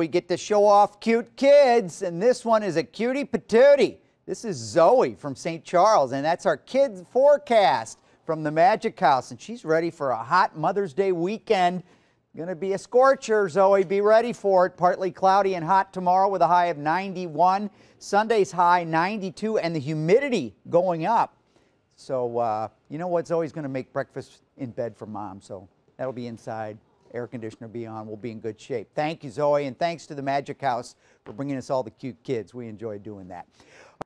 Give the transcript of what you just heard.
We get to show off cute kids, and this one is a cutie patootie. This is Zoey from St. Charles, and that's our kids forecast from the Magic House, and she's ready for a hot Mother's Day weekend. Gonna be a scorcher, Zoey. Be ready for it. Partly cloudy and hot tomorrow with a high of 91. Sunday's high 92, and the humidity going up. So, uh, you know what's always gonna make breakfast in bed for mom, so that'll be inside air conditioner be on, we'll be in good shape. Thank you, Zoey, and thanks to the Magic House for bringing us all the cute kids. We enjoy doing that.